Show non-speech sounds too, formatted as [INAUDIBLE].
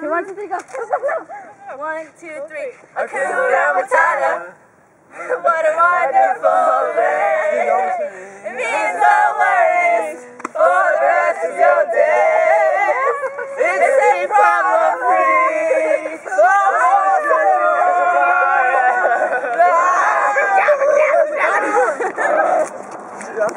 He wants to go. [LAUGHS] One, two, three. Hakuna Matata. [LAUGHS] What a wonderful day. It means the worries for the rest of your day. It's a problem free. So [LAUGHS] I'm